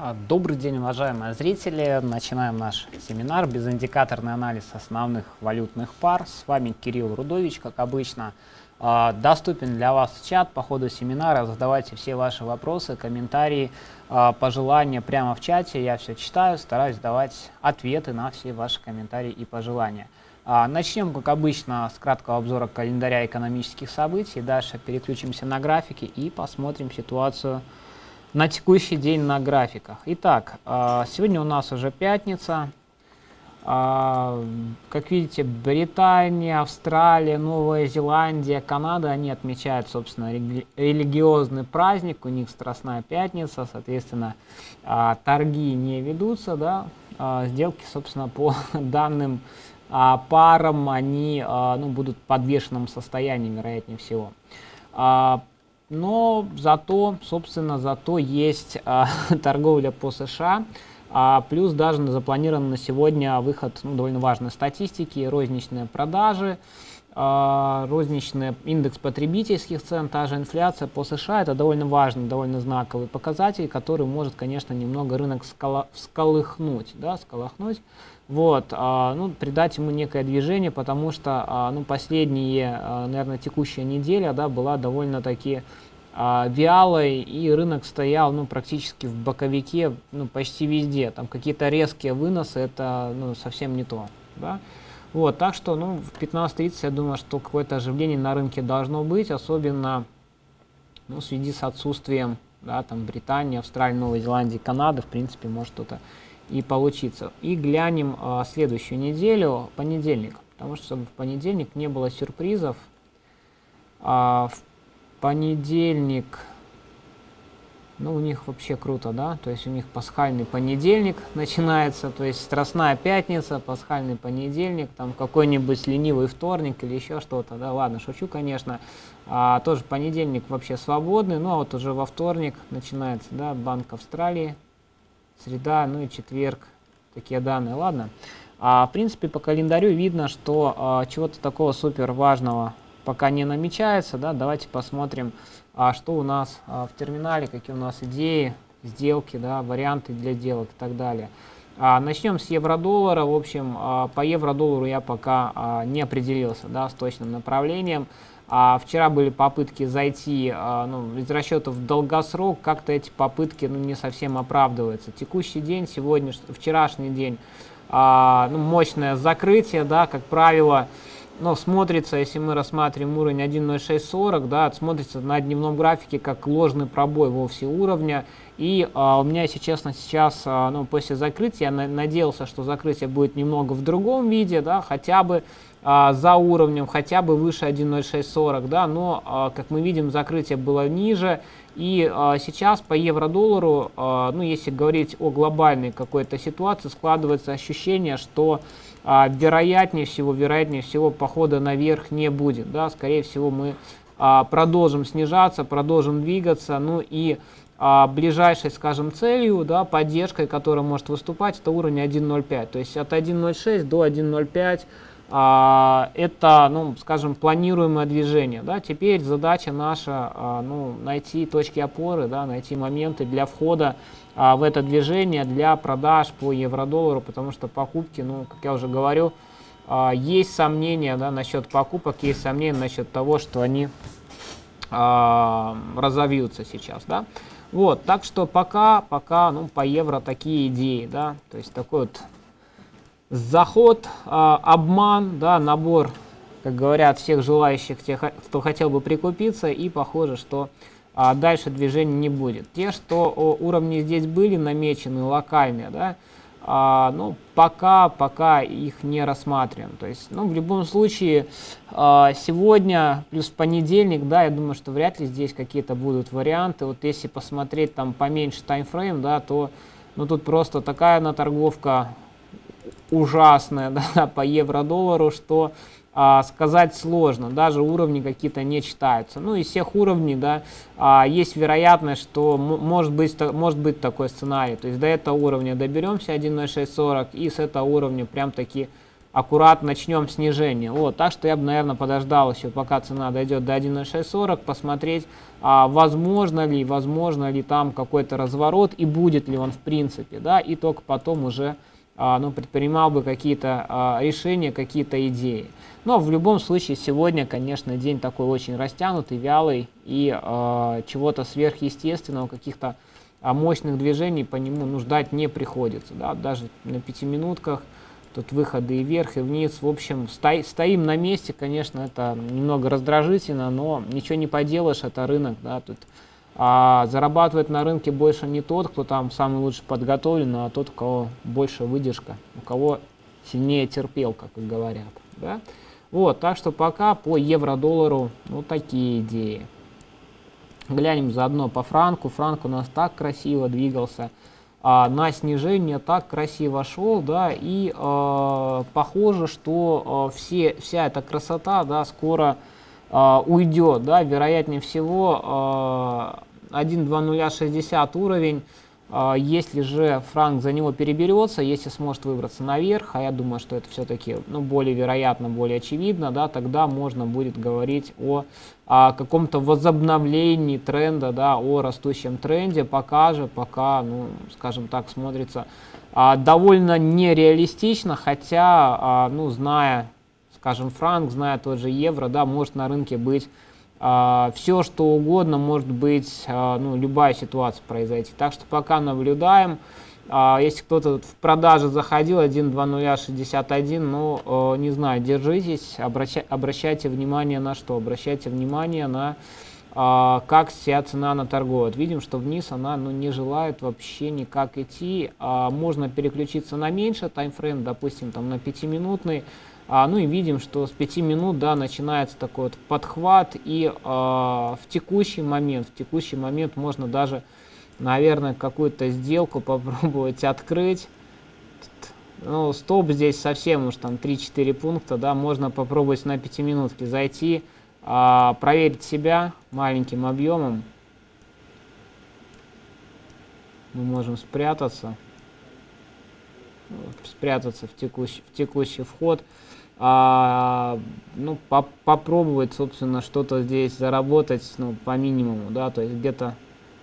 А, добрый день, уважаемые зрители. Начинаем наш семинар «Безиндикаторный анализ основных валютных пар». С вами Кирилл Рудович, как обычно. А, доступен для вас чат по ходу семинара. Задавайте все ваши вопросы, комментарии, а, пожелания прямо в чате. Я все читаю, стараюсь давать ответы на все ваши комментарии и пожелания. Начнем, как обычно, с краткого обзора календаря экономических событий. Дальше переключимся на графики и посмотрим ситуацию на текущий день на графиках. Итак, а, сегодня у нас уже пятница. А, как видите, Британия, Австралия, Новая Зеландия, Канада, они отмечают, собственно, религиозный праздник, у них Страстная Пятница, соответственно, а, торги не ведутся, да, сделки, собственно, по данным парам, они ну, будут в подвешенном состоянии, вероятнее всего но зато, собственно, зато есть а, торговля по США, а, плюс даже запланирован на сегодня выход ну, довольно важной статистики, розничные продажи, розничный индекс потребительских цен, та же инфляция по США, это довольно важный, довольно знаковый показатель, который может, конечно, немного рынок скала, всколыхнуть, да, сколыхнуть, вот, а, ну, придать ему некое движение, потому что, а, ну, последние, а, наверное, текущая неделя, да, была довольно-таки а, вялой, и рынок стоял, ну, практически в боковике, ну, почти везде, там какие-то резкие выносы, это, ну, совсем не то, да. Вот, так что, ну, в 15.30 я думаю, что какое-то оживление на рынке должно быть, особенно, ну, в связи с отсутствием, да, там, Британии, Австралии, Новой Зеландии, Канады, в принципе, может что-то и получиться. И глянем а, следующую неделю, понедельник, потому что в понедельник не было сюрпризов. А, в понедельник, ну у них вообще круто, да, то есть у них пасхальный понедельник начинается, то есть страстная пятница, пасхальный понедельник, там какой-нибудь ленивый вторник или еще что-то, да, ладно, шучу, конечно, а, тоже понедельник вообще свободный, ну а вот уже во вторник начинается, да, Банк Австралии, среда, ну и четверг, такие данные, ладно. А, в принципе, по календарю видно, что а, чего-то такого супер важного пока не намечается. Да? Давайте посмотрим, а, что у нас а, в терминале, какие у нас идеи, сделки, да, варианты для сделок и так далее. А, начнем с евро-доллара. В общем, а, по евро-доллару я пока а, не определился да, с точным направлением. А вчера были попытки зайти а, ну, из расчетов в долгосрок, как-то эти попытки ну, не совсем оправдываются. Текущий день, сегодня, вчерашний день, а, ну, мощное закрытие, да, как правило, ну, смотрится, если мы рассматриваем уровень 1.0640, да, смотрится на дневном графике как ложный пробой вовсе уровня. И а, у меня, если честно, сейчас, а, ну, после закрытия, я на надеялся, что закрытие будет немного в другом виде, да, хотя бы а, за уровнем хотя бы выше 1.0640, да, но, а, как мы видим, закрытие было ниже, и а, сейчас по евро-доллару, а, ну, если говорить о глобальной какой-то ситуации, складывается ощущение, что а, вероятнее всего, вероятнее всего, похода наверх не будет, да, скорее всего, мы а, продолжим снижаться, продолжим двигаться, ну и а, ближайшей, скажем, целью, да, поддержкой, которая может выступать, это уровень 1.05, то есть от 1.06 до 1.05 а, это, ну, скажем, планируемое движение. Да? Теперь задача наша а, ну, найти точки опоры, да, найти моменты для входа а, в это движение, для продаж по евро-доллару, потому что покупки, ну, как я уже говорю, есть сомнения да, насчет покупок, есть сомнения насчет того, что они разовьются сейчас. Да? Вот, так что пока, пока ну, по евро такие идеи, да, то есть такой вот заход, а, обман, да, набор, как говорят, всех желающих, тех, кто хотел бы прикупиться, и похоже, что а, дальше движения не будет. Те, что уровни здесь были намечены, локальные, да, а, ну, пока, пока их не рассматриваем. То есть, ну, в любом случае, а, сегодня плюс понедельник, да, я думаю, что вряд ли здесь какие-то будут варианты. Вот если посмотреть там поменьше таймфрейм, да, то, ну, тут просто такая наторговка ужасная да, по евро-доллару, что а, сказать сложно, даже уровни какие-то не читаются. Ну, из всех уровней, да, а, есть вероятность, что может быть, может быть такой сценарий. То есть до этого уровня доберемся 1.0640 и с этого уровня прям таки аккуратно начнем снижение. Вот, так что я бы, наверное, подождал еще, пока цена дойдет до 1.0640, посмотреть, а, возможно ли, возможно ли там какой-то разворот и будет ли он в принципе, да, и только потом уже ну, предпринимал бы какие-то а, решения, какие-то идеи. Но в любом случае сегодня, конечно, день такой очень растянутый, вялый и а, чего-то сверхъестественного, каких-то а мощных движений по нему ну, ждать не приходится. Да? Даже на пятиминутках тут выходы и вверх, и вниз. В общем, сто, стоим на месте, конечно, это немного раздражительно, но ничего не поделаешь, это рынок. Да? Тут, а зарабатывает на рынке больше не тот, кто там самый лучше подготовлен, а тот, у кого больше выдержка, у кого сильнее терпелка, как говорят. Да? Вот, так что пока по евро-доллару ну, такие идеи. Глянем заодно по франку. Франк у нас так красиво двигался. А, на снижение так красиво шел, да, и э, похоже, что э, все, вся эта красота, да, скоро э, уйдет, да, вероятнее всего 1.2060 уровень а, если же Франк за него переберется, если сможет выбраться наверх, а я думаю, что это все-таки ну, более вероятно, более очевидно, да, тогда можно будет говорить о, о каком-то возобновлении тренда, да, о растущем тренде. Пока же, пока, ну, скажем так, смотрится а, довольно нереалистично, хотя, а, ну, зная, скажем, франк, зная тот же евро, да, может на рынке быть а, все, что угодно, может быть, а, ну, любая ситуация произойти. Так что пока наблюдаем. А, если кто-то в продаже заходил 1.2061, ну, не знаю, держитесь, обращайте, обращайте внимание на что? Обращайте внимание на как вся цена на торгует. Видим, что вниз она ну, не желает вообще никак идти. Можно переключиться на меньше таймфрейм, допустим, там на 5-минутный. А, ну и видим, что с 5 минут да, начинается такой вот подхват, и а, в текущий момент, в текущий момент можно даже, наверное, какую-то сделку попробовать открыть. Ну, стоп здесь совсем уж там 3-4 пункта, да, можно попробовать на 5 минутке зайти, а, проверить себя маленьким объемом. Мы можем спрятаться, спрятаться в текущий, в текущий вход а, ну, по попробовать, собственно, что-то здесь заработать, ну, по минимуму, да, то есть где-то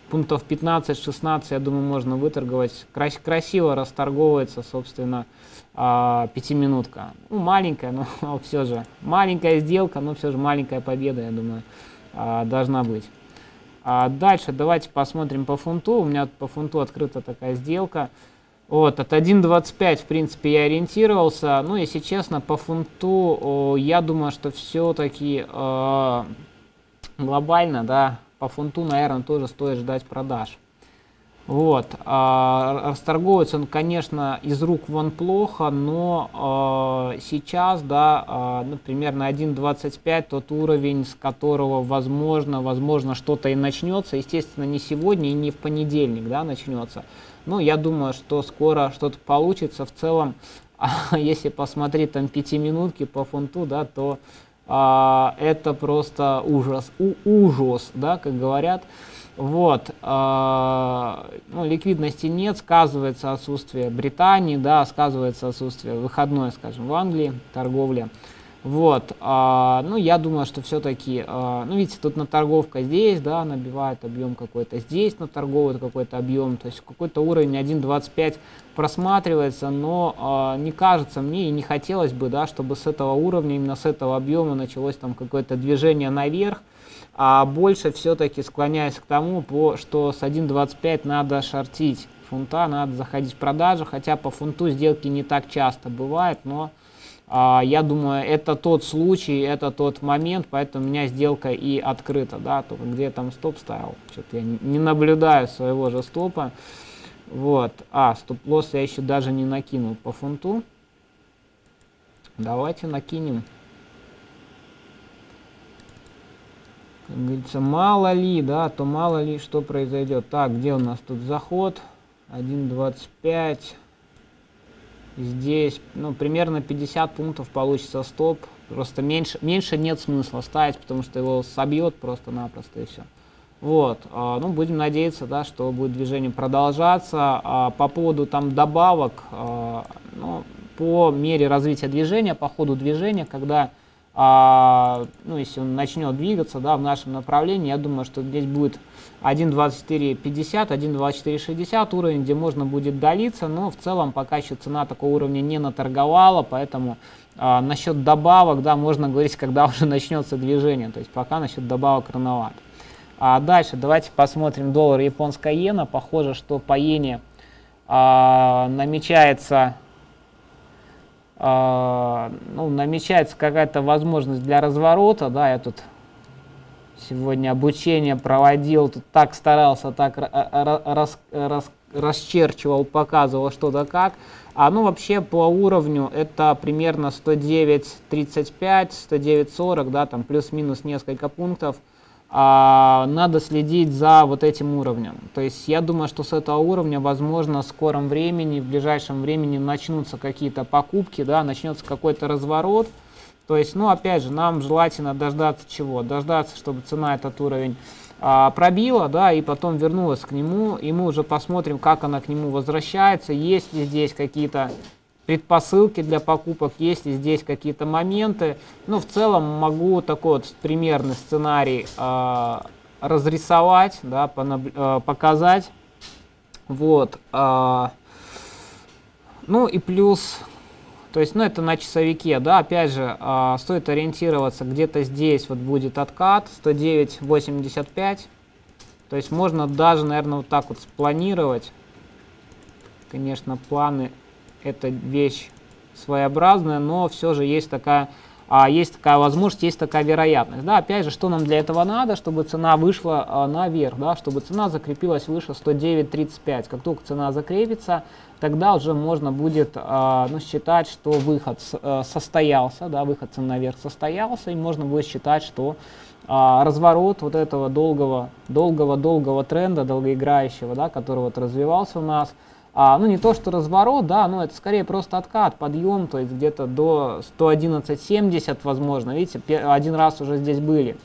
пунктов 15-16, я думаю, можно выторговать. Крас красиво расторговывается, собственно, а, пятиминутка. Ну, маленькая, но все же. Маленькая сделка, но все же маленькая победа, я думаю, а, должна быть. А дальше давайте посмотрим по фунту. У меня по фунту открыта такая сделка. Вот, от 1.25, в принципе, я ориентировался. Ну, если честно, по фунту о, я думаю, что все-таки э, глобально, да, по фунту, наверное, тоже стоит ждать продаж. Вот, э, расторговывается он, конечно, из рук вон плохо, но э, сейчас, да, э, например, на 1.25 тот уровень, с которого, возможно, возможно, что-то и начнется, естественно, не сегодня и не в понедельник, да, начнется. Ну, я думаю, что скоро что-то получится. В целом, если посмотреть там пятиминутки по фунту, да, то а, это просто ужас, у, ужас, да, как говорят. Вот, а, ну, ликвидности нет, сказывается отсутствие Британии, да, сказывается отсутствие выходной, скажем, в Англии торговли. Вот, а, ну, я думаю, что все-таки, а, ну, видите, тут на торговка здесь, да, набивает объем какой-то, здесь на торговый какой-то объем, то есть какой-то уровень 1.25 просматривается, но а, не кажется мне и не хотелось бы, да, чтобы с этого уровня, именно с этого объема началось там какое-то движение наверх, а больше все-таки склоняюсь к тому, по, что с 1.25 надо шортить фунта, надо заходить в продажу, хотя по фунту сделки не так часто бывает, но я думаю, это тот случай, это тот момент, поэтому у меня сделка и открыта, да, только где там стоп ставил, что-то я не наблюдаю своего же стопа. Вот, а, стоп-лосс я еще даже не накинул по фунту. Давайте накинем. Как говорится, мало ли, да, то мало ли что произойдет. Так, где у нас тут заход? 1.25. Здесь, ну, примерно 50 пунктов получится стоп. Просто меньше, меньше нет смысла ставить, потому что его собьет просто-напросто и все. Вот, а, ну, будем надеяться, да, что будет движение продолжаться. А, по поводу там добавок, а, ну, по мере развития движения, по ходу движения, когда а, ну, если он начнет двигаться да, в нашем направлении, я думаю, что здесь будет 1.2450, 1.2460 уровень, где можно будет долиться, но в целом пока еще цена такого уровня не наторговала, поэтому а, насчет добавок, да, можно говорить, когда уже начнется движение, то есть пока насчет добавок рановато. А дальше давайте посмотрим доллар японская иена. Похоже, что по иене а, намечается ну, намечается какая-то возможность для разворота, да, я тут сегодня обучение проводил, тут так старался, так рас, рас, расчерчивал, показывал что да как. А ну вообще по уровню это примерно 109.35, 109.40, да, там плюс-минус несколько пунктов а, надо следить за вот этим уровнем. То есть я думаю, что с этого уровня, возможно, в скором времени, в ближайшем времени начнутся какие-то покупки, да, начнется какой-то разворот. То есть, ну, опять же, нам желательно дождаться чего? Дождаться, чтобы цена этот уровень а, пробила, да, и потом вернулась к нему, и мы уже посмотрим, как она к нему возвращается, есть ли здесь какие-то предпосылки для покупок, есть ли здесь какие-то моменты. Ну, в целом могу такой вот примерный сценарий э, разрисовать, да, э, показать. Вот. Э, ну и плюс, то есть, ну это на часовике, да, опять же, э, стоит ориентироваться, где-то здесь вот будет откат 109.85. То есть можно даже, наверное, вот так вот спланировать. Конечно, планы это вещь своеобразная, но все же есть такая, а, есть такая возможность, есть такая вероятность. Да, опять же, что нам для этого надо, чтобы цена вышла а, наверх, да, чтобы цена закрепилась выше 109.35. Как только цена закрепится, тогда уже можно будет а, ну, считать, что выход а, состоялся, да, выход цены наверх состоялся, и можно будет считать, что а, разворот вот этого долгого, долгого, долгого тренда, долгоиграющего, да, который вот развивался у нас, а, ну, не то, что разворот, да, но это скорее просто откат, подъем, то есть где-то до 111.70, возможно. Видите, один раз уже здесь были.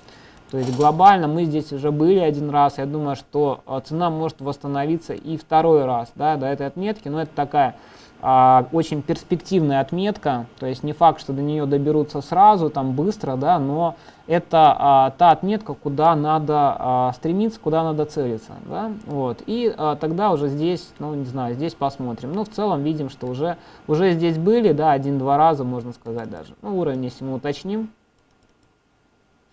То есть глобально мы здесь уже были один раз. Я думаю, что а, цена может восстановиться и второй раз да, до этой отметки. Но это такая а, очень перспективная отметка, то есть не факт, что до нее доберутся сразу, там быстро, да, но это а, та отметка, куда надо а, стремиться, куда надо целиться, да, вот, и а, тогда уже здесь, ну, не знаю, здесь посмотрим, ну, в целом видим, что уже, уже здесь были, да, один-два раза, можно сказать даже, ну, уровень, если мы уточним,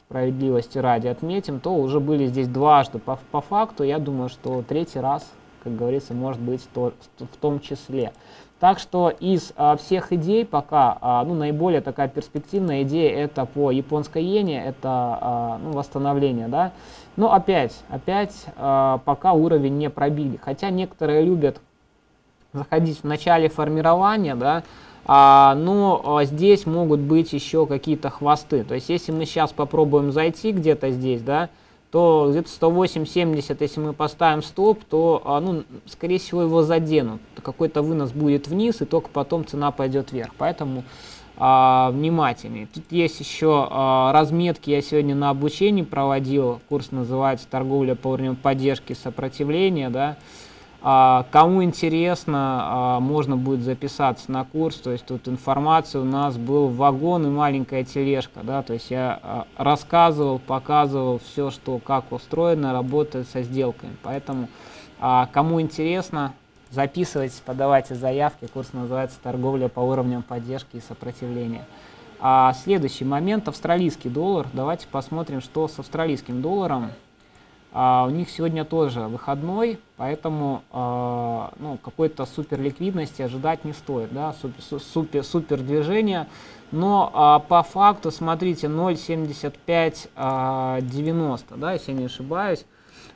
справедливости ради отметим, то уже были здесь дважды по, по факту, я думаю, что третий раз, как говорится, может быть то, в том числе. Так что из а, всех идей пока а, ну, наиболее такая перспективная идея это по японской иене, это а, ну, восстановление. Да? Но опять, опять а, пока уровень не пробили. Хотя некоторые любят заходить в начале формирования, да, а, но а, здесь могут быть еще какие-то хвосты. То есть если мы сейчас попробуем зайти где-то здесь, да, то где-то 108-70, если мы поставим стоп, то, а, ну, скорее всего, его заденут. Какой-то вынос будет вниз, и только потом цена пойдет вверх. Поэтому а, внимательнее. Тут есть еще а, разметки, я сегодня на обучении проводил, курс называется «Торговля по уровню поддержки сопротивления», да, кому интересно, а, можно будет записаться на курс, то есть тут информация у нас был вагон и маленькая тележка, да, то есть я а, рассказывал, показывал все, что как устроено, работает со сделками, поэтому кому интересно, записывайтесь, подавайте заявки, курс называется «Торговля по уровням поддержки и сопротивления». А следующий момент – австралийский доллар. Давайте посмотрим, что с австралийским долларом. А у них сегодня тоже выходной, поэтому а, ну, какой-то супер ликвидности ожидать не стоит, да, супер, супер, супер движение. Но а, по факту, смотрите, 0.7590, а, да, если я не ошибаюсь.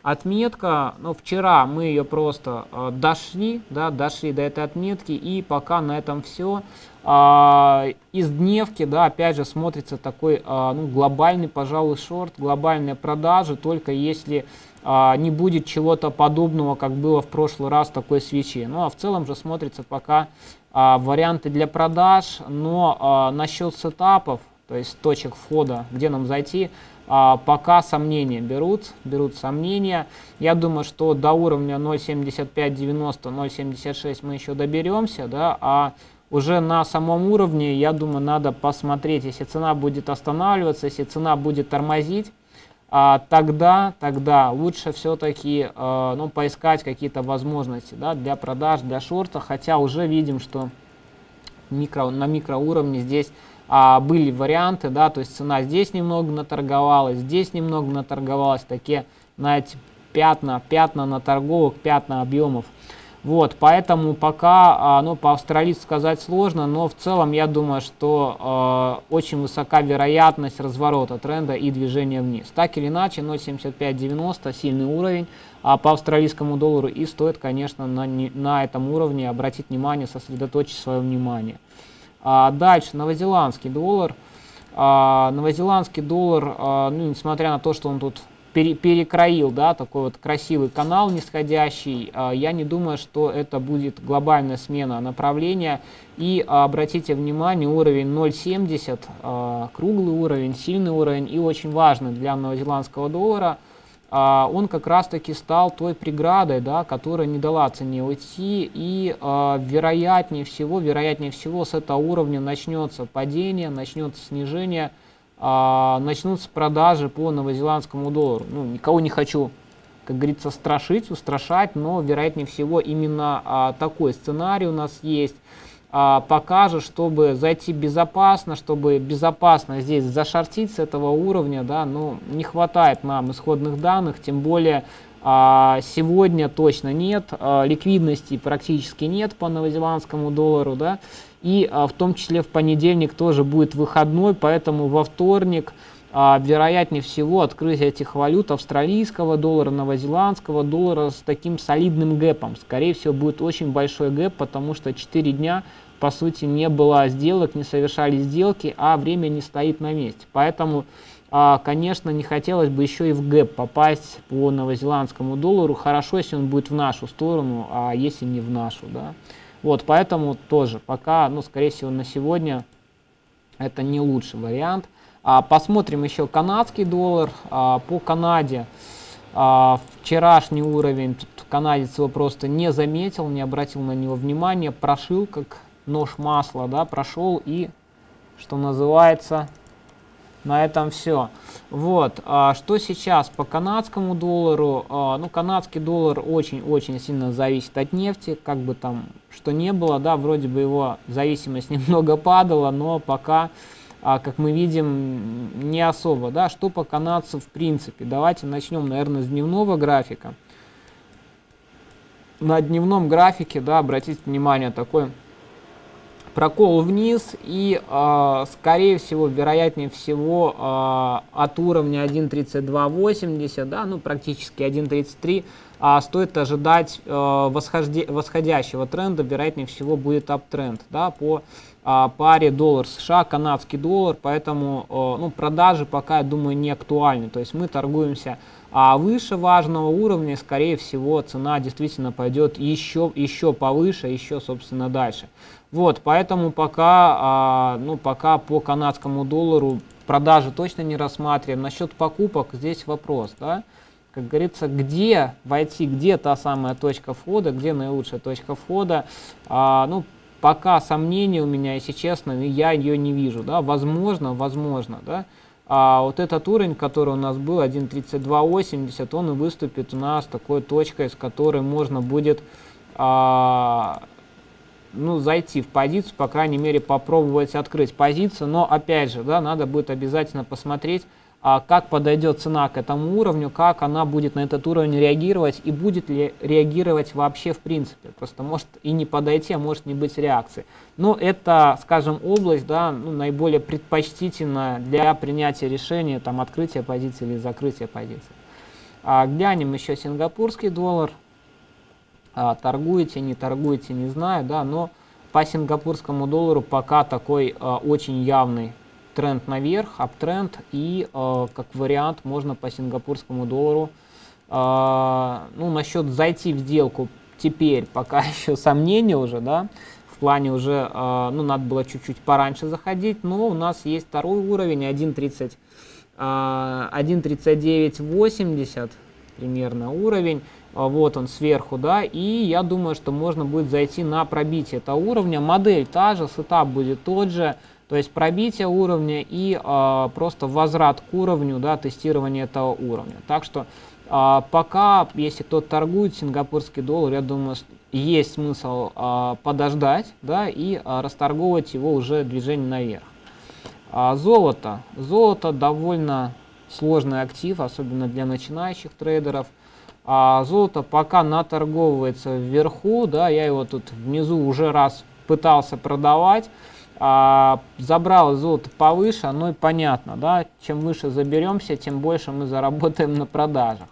Отметка, ну, вчера мы ее просто а, дошли, да, дошли до этой отметки, и пока на этом все. А, из дневки, да, опять же, смотрится такой а, ну, глобальный, пожалуй, шорт, глобальные продажи, только если а, не будет чего-то подобного, как было в прошлый раз такой свечи. Ну, а в целом же смотрится пока варианты для продаж, но насчет сетапов, то есть точек входа, где нам зайти, пока сомнения берут, берут сомнения. Я думаю, что до уровня 0.7590, 0.76 мы еще доберемся, да, а уже на самом уровне, я думаю, надо посмотреть, если цена будет останавливаться, если цена будет тормозить, а, тогда, тогда лучше все-таки а, ну, поискать какие-то возможности да, для продаж, для шорта, хотя уже видим, что микро, на микроуровне здесь а, были варианты, да, то есть цена здесь немного наторговалась, здесь немного наторговалась, такие, знаете, пятна, пятна на торговых, пятна объемов. Вот, поэтому пока, а, ну, по австралийцу сказать сложно, но в целом я думаю, что э, очень высока вероятность разворота тренда и движения вниз. Так или иначе, 0.7590 сильный уровень а по австралийскому доллару и стоит, конечно, на, на этом уровне обратить внимание, сосредоточить свое внимание. А дальше, новозеландский доллар. А, новозеландский доллар, а, ну, несмотря на то, что он тут пере, перекроил, да, такой вот красивый канал нисходящий. А, я не думаю, что это будет глобальная смена направления. И а, обратите внимание, уровень 0.70, а, круглый уровень, сильный уровень и очень важный для новозеландского доллара – он как раз-таки стал той преградой, да, которая не дала цене уйти, и э, вероятнее всего, вероятнее всего с этого уровня начнется падение, начнется снижение, а, начнутся продажи по новозеландскому доллару. Ну, никого не хочу, как говорится, страшить, устрашать, но вероятнее всего именно а, такой сценарий у нас есть. А, покажет, чтобы зайти безопасно, чтобы безопасно здесь зашортить с этого уровня, да, но ну, не хватает нам исходных данных, тем более а, сегодня точно нет, а, ликвидности практически нет по новозеландскому доллару, да, и а, в том числе в понедельник тоже будет выходной, поэтому во вторник вероятнее всего открытие этих валют австралийского доллара, новозеландского доллара с таким солидным гэпом. Скорее всего будет очень большой гэп, потому что 4 дня по сути не было сделок, не совершали сделки, а время не стоит на месте. Поэтому, а, конечно, не хотелось бы еще и в гэп попасть по новозеландскому доллару. Хорошо, если он будет в нашу сторону, а если не в нашу, да. Вот, поэтому тоже пока, ну, скорее всего, на сегодня это не лучший вариант. А, посмотрим еще канадский доллар. А, по Канаде а, вчерашний уровень, тут канадец его просто не заметил, не обратил на него внимания, прошил как нож масла, да, прошел и, что называется, на этом все. Вот, а что сейчас по канадскому доллару? Ну, канадский доллар очень-очень сильно зависит от нефти, как бы там что не было, да, вроде бы его зависимость немного падала, но пока, а, как мы видим, не особо, да. Что по канадцу в принципе? Давайте начнем, наверное, с дневного графика. На дневном графике, да, обратите внимание, такой прокол вниз и, э, скорее всего, вероятнее всего, э, от уровня 1.3280, да, ну, практически 1.33, э, стоит ожидать э, восходящего тренда, вероятнее всего, будет аптренд, да, по паре доллар США, канадский доллар, поэтому, э, ну, продажи пока, я думаю, не актуальны, то есть мы торгуемся а выше важного уровня, скорее всего, цена действительно пойдет еще, еще повыше, еще, собственно, дальше. Вот, поэтому пока, а, ну, пока по канадскому доллару продажи точно не рассматриваем. Насчет покупок здесь вопрос, да, как говорится, где войти, где та самая точка входа, где наилучшая точка входа. А, ну, пока сомнений у меня, если честно, я ее не вижу, да, возможно, возможно, да. А вот этот уровень, который у нас был, 1.3280, он и выступит у нас такой точкой, с которой можно будет а, ну, зайти в позицию, по крайней мере, попробовать открыть позицию. Но, опять же, да, надо будет обязательно посмотреть, как подойдет цена к этому уровню, как она будет на этот уровень реагировать и будет ли реагировать вообще в принципе. Просто может и не подойти, а может не быть реакции. Но это, скажем, область да, ну, наиболее предпочтительная для принятия решения, там, открытия позиции или закрытия позиции. А, глянем еще сингапурский доллар а, торгуете, не торгуете, не знаю, да, но по сингапурскому доллару пока такой а, очень явный тренд наверх, аптренд, и а, как вариант можно по сингапурскому доллару, а, ну, насчет зайти в сделку теперь пока еще сомнения уже, да, в плане уже, а, ну, надо было чуть-чуть пораньше заходить, но у нас есть второй уровень, 1.30, а, 1.3980 примерно уровень, а, вот он сверху, да, и я думаю, что можно будет зайти на пробитие этого уровня. Модель та же, сетап будет тот же, то есть пробитие уровня и э, просто возврат к уровню, да, тестирование этого уровня. Так что э, пока, если кто-то торгует сингапурский доллар, я думаю, есть смысл э, подождать, да, и э, расторговывать его уже движение наверх. А золото. Золото довольно сложный актив, особенно для начинающих трейдеров – а золото пока наторговывается вверху, да, я его тут внизу уже раз пытался продавать, а, забрал золото повыше, оно и понятно, да, чем выше заберемся, тем больше мы заработаем на продажах.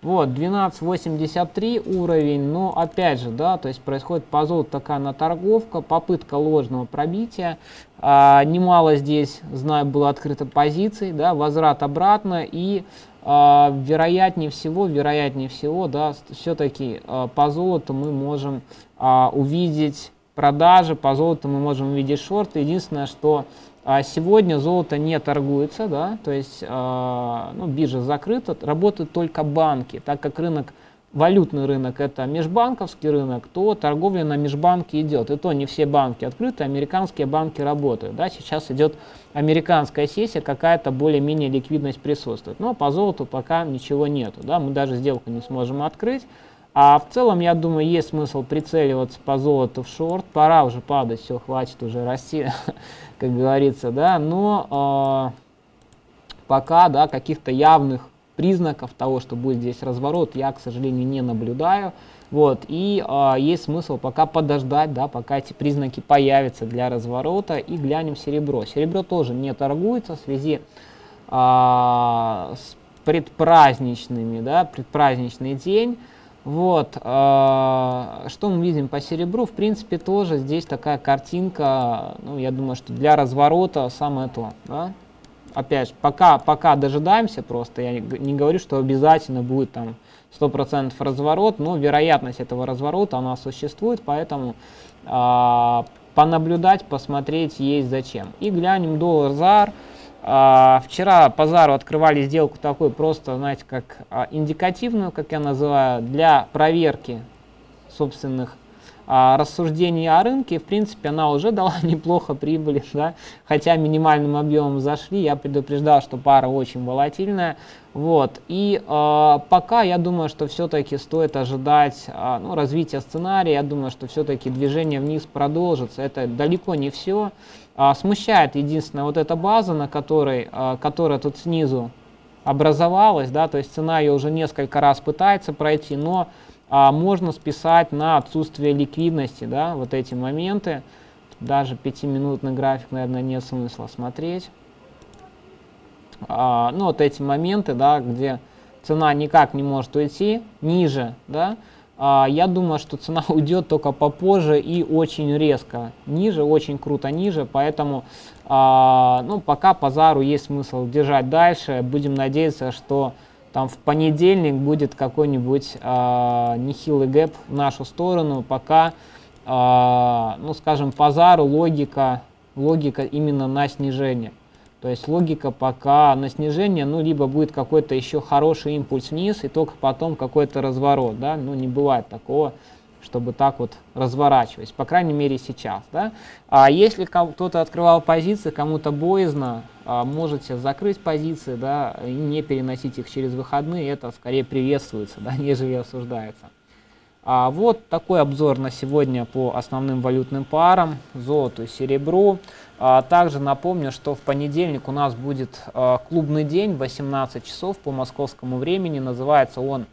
Вот, 12.83 уровень, но опять же, да, то есть происходит по золоту такая наторговка, попытка ложного пробития, а, немало здесь, знаю, было открыто позиций, да, возврат обратно и а, вероятнее всего, вероятнее всего, да, все-таки а, по золоту мы можем а, увидеть продажи, по золоту мы можем увидеть шорты. Единственное, что сегодня золото не торгуется, да, то есть ну, биржа закрыта, работают только банки, так как рынок валютный рынок это межбанковский рынок, то торговля на межбанке идет. И то не все банки открыты, американские банки работают. Да? Сейчас идет американская сессия, какая-то более-менее ликвидность присутствует. Но по золоту пока ничего нету. Да? Мы даже сделку не сможем открыть. А в целом, я думаю, есть смысл прицеливаться по золоту в шорт. Пора уже падать, все, хватит уже расти, как говорится. Да? Но э, пока да, каких-то явных признаков того, что будет здесь разворот, я, к сожалению, не наблюдаю. Вот, и э, есть смысл пока подождать, да, пока эти признаки появятся для разворота, и глянем серебро. Серебро тоже не торгуется в связи э, с предпраздничными, да, предпраздничный день. Вот, э, что мы видим по серебру, в принципе, тоже здесь такая картинка, ну, я думаю, что для разворота самое то, да, опять же, пока, пока дожидаемся просто, я не говорю, что обязательно будет там 100% разворот, но вероятность этого разворота, она существует, поэтому э, понаблюдать, посмотреть есть зачем. И глянем доллар зар. Э, вчера по зару открывали сделку такой просто, знаете, как э, индикативную, как я называю, для проверки собственных а, рассуждений о рынке, в принципе, она уже дала неплохо прибыли, да, хотя минимальным объемом зашли, я предупреждал, что пара очень волатильная, вот, и э, пока я думаю, что все-таки стоит ожидать э, ну, развития сценария, я думаю, что все-таки движение вниз продолжится, это далеко не все, э, смущает единственная вот эта база, на которой, э, которая тут снизу образовалась, да, то есть цена ее уже несколько раз пытается пройти, но а, можно списать на отсутствие ликвидности, да, вот эти моменты. Даже пятиминутный график, наверное, нет смысла смотреть. А, ну, вот эти моменты, да, где цена никак не может уйти ниже, да, а, я думаю, что цена уйдет только попозже и очень резко ниже, очень круто ниже, поэтому а, ну, пока по зару есть смысл держать дальше. Будем надеяться, что там в понедельник будет какой-нибудь э, нехилый гэп в нашу сторону, пока, э, ну скажем, по зару логика, логика именно на снижение. То есть логика пока на снижение, ну либо будет какой-то еще хороший импульс вниз и только потом какой-то разворот, да, ну не бывает такого чтобы так вот разворачивать, по крайней мере сейчас. Да? А если кто-то открывал позиции, кому-то боязно, а, можете закрыть позиции да, и не переносить их через выходные, это скорее приветствуется, да, нежели осуждается. А вот такой обзор на сегодня по основным валютным парам, золоту и серебру. А также напомню, что в понедельник у нас будет а, клубный день в 18 часов по московскому времени. Называется он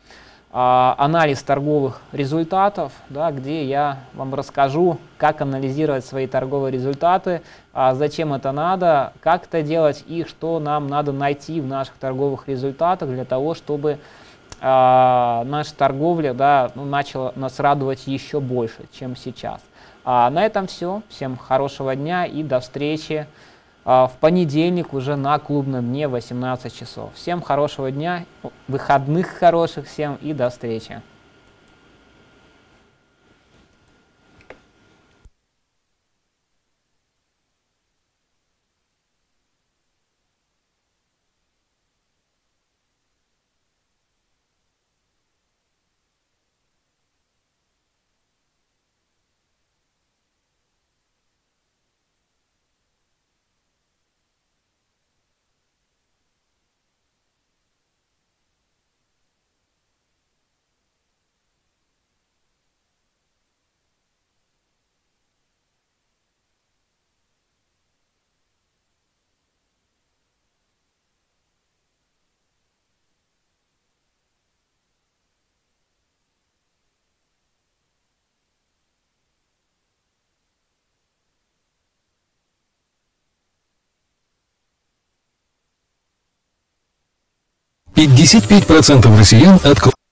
анализ торговых результатов, да, где я вам расскажу, как анализировать свои торговые результаты, а, зачем это надо, как это делать и что нам надо найти в наших торговых результатах для того, чтобы а, наша торговля да, ну, начала нас радовать еще больше, чем сейчас. А на этом все. Всем хорошего дня и до встречи. А, в понедельник уже на клубном дне 18 часов. Всем хорошего дня, выходных хороших всем и до встречи. 55% россиян откладывают